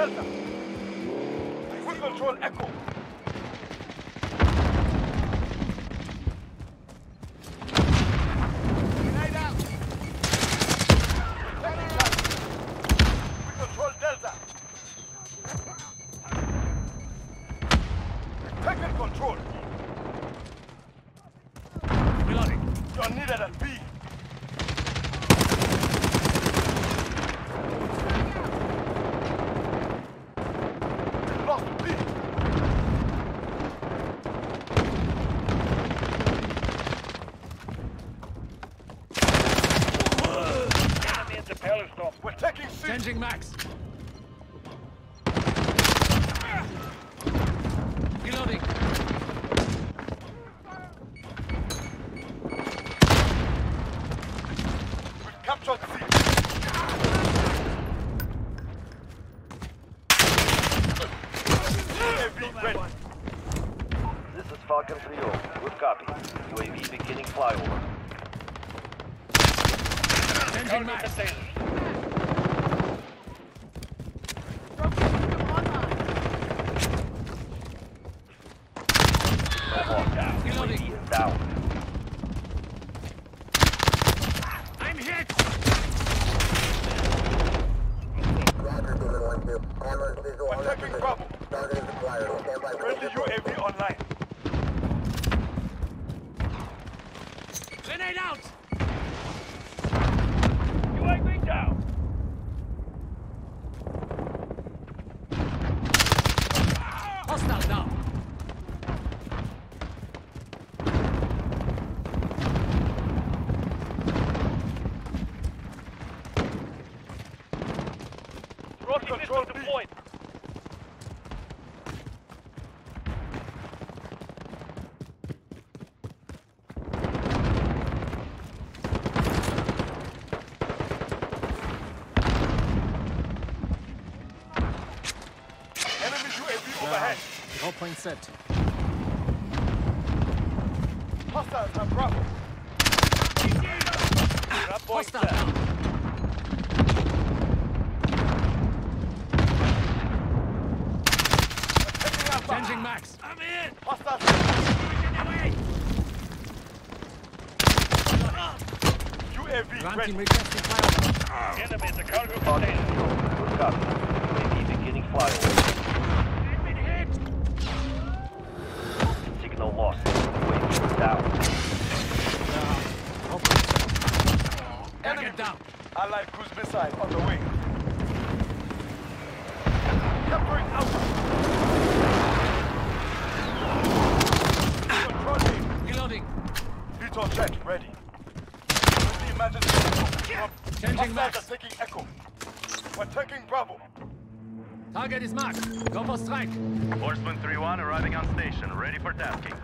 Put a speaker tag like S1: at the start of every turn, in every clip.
S1: Delta. I will control Echo. Control. Reloading.
S2: You are needed at
S1: B. taking C.
S3: Changing max. Reloading.
S1: We've captured C. UAV ready.
S4: This is Falcon 3-0. Good copy. UAV beginning flyover.
S3: Changing max.
S2: Containers.
S4: No more down.
S3: Reloading.
S4: UAV is down.
S3: I'm hit.
S1: We're taking Bravo. Friendly UAV online.
S3: Grenade out.
S2: UAV down.
S3: Hostile down.
S2: Rocket
S1: Control
S2: system
S1: B.
S2: deployed.
S1: Enemy
S3: All point set.
S1: Hostiles at Bravo.
S2: That
S3: Hostile
S1: Taking
S3: Changing max. I'm in.
S1: Hostiles. UAV
S3: Ground
S1: ready.
S3: team.
S2: Enemy at the cargo
S4: Falcon
S2: container.
S4: Good copy. UAV beginning flyover. Signal lost. UAV is down.
S3: Target down.
S1: Allied cruise missile on the way. Capturing Alpha. Control A.
S3: Reloading.
S1: VTOL jet ready. Friendly emergency echo.
S3: Changing
S1: Hostiles
S3: max.
S1: taking Echo. We're taking Bravo.
S3: Target is marked. Go for strike.
S5: Horseman 3-1 arriving on station, ready for tasking.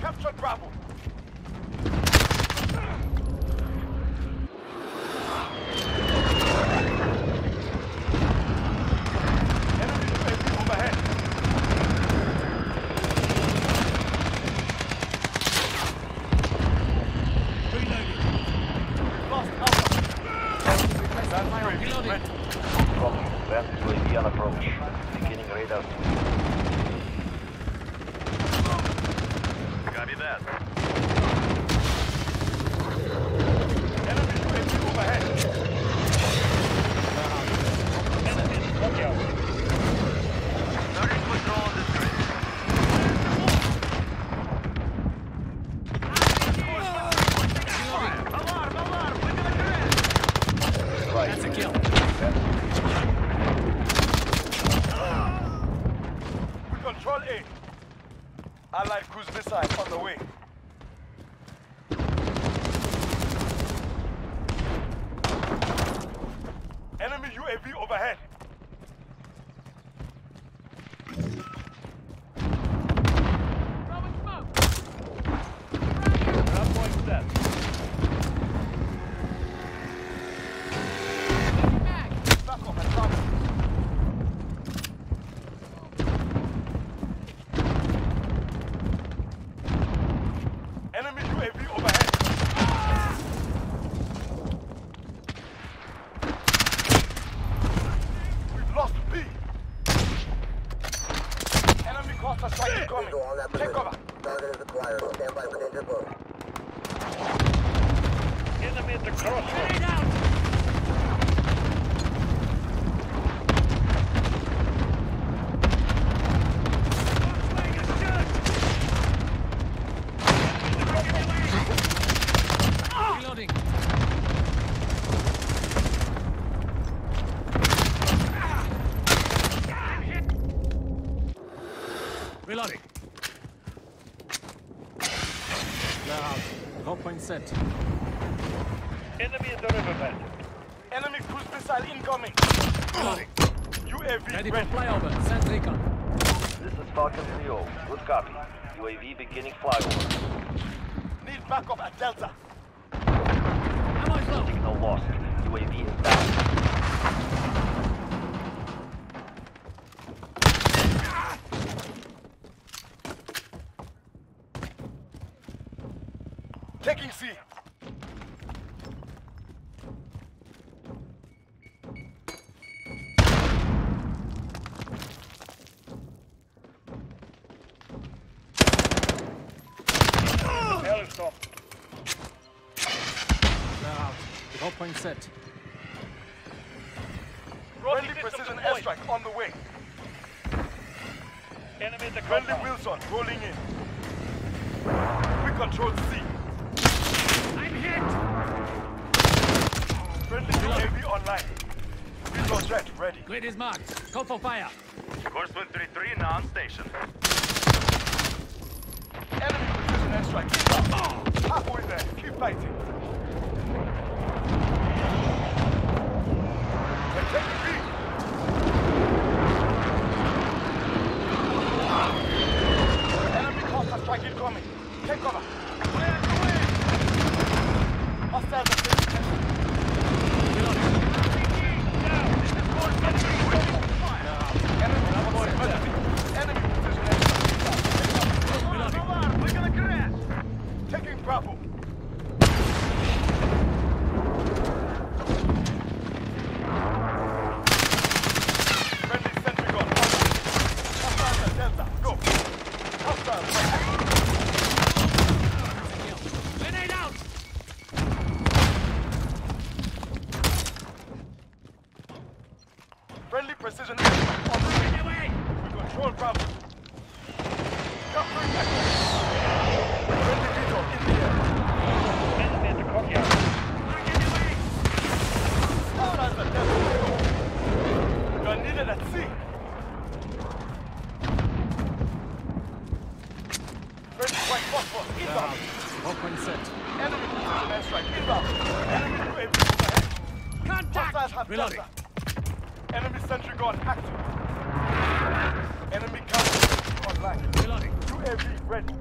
S1: Captured Bravo. Enemy UAV overhead. Lost Alpha. That's
S3: Reloading.
S1: ready.
S4: Copy. Advanced UAV on approach. Beginning radar.
S5: Copy that.
S1: Enemy UAV overhead.
S2: Enemy at the lookout.
S5: Starting control of this grid.
S4: Right.
S3: That's a kill.
S1: We control A. Allied cruise missile on the way. Enemy UAV overhead.
S2: That boy set.
S1: Back off and drop. Enemy UAV overhead. We've lost B. Enemy cluster strike incoming. Take cover.
S2: Enemy at the crossroads.
S3: Set.
S2: Enemy in the riverbed.
S1: Enemy cruise missile incoming.
S3: Reloading.
S1: UAV
S3: Ready for
S1: ready.
S3: flyover. Send recon.
S4: This is Falcon 3-0. Good copy. UAV beginning flyover.
S1: Need backup at Delta.
S3: Ammo is low.
S4: Signal lost. UAV is down.
S1: Taking C.
S2: Hellstorm.
S3: Flare point set.
S1: Friendly precision airstrike on the way.
S2: Enemy in the
S1: Friendly. Wilson rolling in. We control C.
S3: I'm hit.
S1: Friendly UAV online. VTOL jet ready.
S3: Grid is marked. Call for fire.
S5: Course 133 now on station.
S1: Enemy precision airstrike inbound. Halfway there. Keep fighting. They're taking B. Enemy cluster strike incoming. Take cover. Hostiles are taking
S3: Reloading.
S1: Enemy avoid emergency. Enemy precision airstrike.
S3: Reloading.
S1: We're gonna crash. Taking Bravo. Friendly sentry gun. Hostiles at Delta. Go. Hostiles right.
S3: Grenade out.
S1: Friendly precision airstrike on the way.
S3: Get away.
S1: We control Bravo. Capturing Echo. Friendly VTOL in the air.
S2: Enemy in the courtyard.
S3: Get away.
S1: Hostiles at Delta. Go. You are needed at C. Friendly white phosphorus inbound.
S3: out. Set.
S1: Enemy precision airstrike inbound. Enemy UAV overhead. Hostiles have
S3: Reloading.
S1: Delta. Enemy sentry gun active. Enemy counter online.
S3: Reloading.
S1: UAV ready.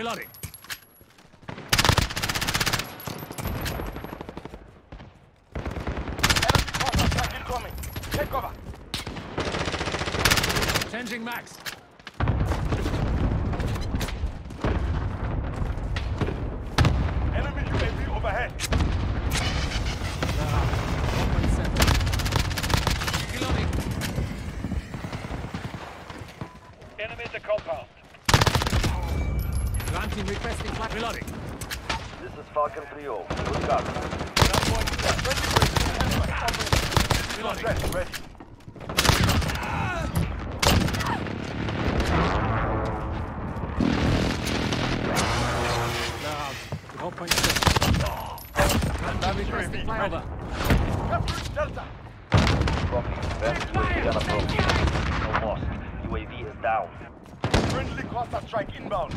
S3: Reloading.
S1: Enemy cluster strike incoming. Take cover.
S3: Changing max.
S1: Enemy UAV overhead.
S3: Flare out. Drop point set. Reloading.
S2: Enemy in the compound.
S3: Ground team requesting flight. Reloading.
S4: This is 3-0. Good
S1: the way.
S3: Reloading.
S1: Jet ready.
S3: Flare out. Drop point set. Ground team requesting flyover.
S1: Capturing Delta.
S4: Copy. Advanced UAV on approach. Signal lost. UAV is down.
S1: Friendly cluster strike inbound.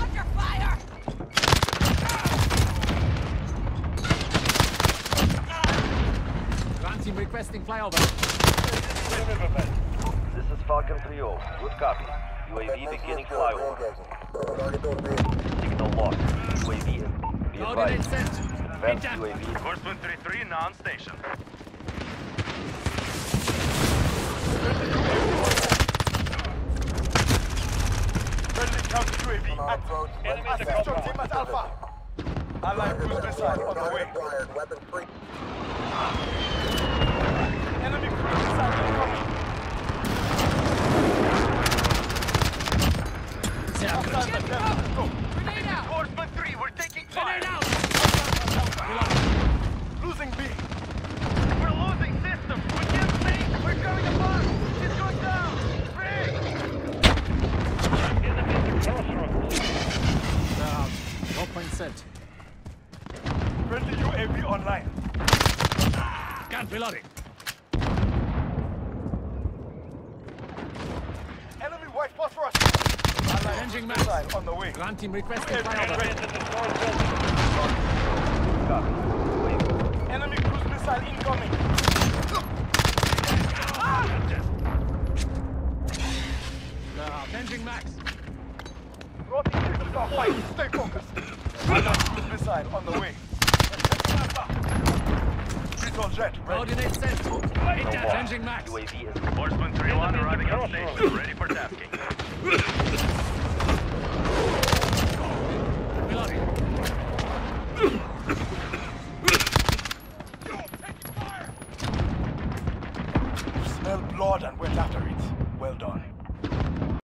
S6: Under fire!
S3: Ground team requesting flyover.
S2: In the riverbed.
S4: This is Falcon 3-0. Good copy. UAV beginning flyover. Signal lost. UAV is... Be advised. Advanced
S3: Agent.
S4: UAV
S5: Course 133 now on station.
S1: Friendly counter UAV active.
S2: Enemy in the
S1: Assist team at Alpha. Allied cruise missile on the way. Enemy cruise missile incoming. Hostile
S6: Get
S1: attempt.
S6: up!
S1: Go.
S6: Grenade out!
S5: Horseman 3, we're taking fire!
S3: Grenade out!
S1: Losing B.
S5: We're losing system! We can't see! We're coming apart! She's going down! Rig!
S2: Enemy at the crossroads.
S3: Down. Drop point set.
S1: Friendly UAV online.
S3: Gun reloading.
S1: Enemy white phosphorus. Allied
S3: Changing
S1: cruise
S3: maps.
S1: on the way.
S3: Ground team requesting
S1: UAV
S3: flyover.
S2: Enemy at the destroyed building.
S4: Copy. UAV
S1: Enemy cruise missile incoming.
S3: Down. Changing max.
S1: Rotting systems are fighting. Stay focused. Allied cruise missile on the way. VTOL jet ready.
S3: Coordinate set.
S4: no loss.
S3: Changing max.
S4: UAV is
S5: Horseman 3-1 arriving on station, ready for tasking.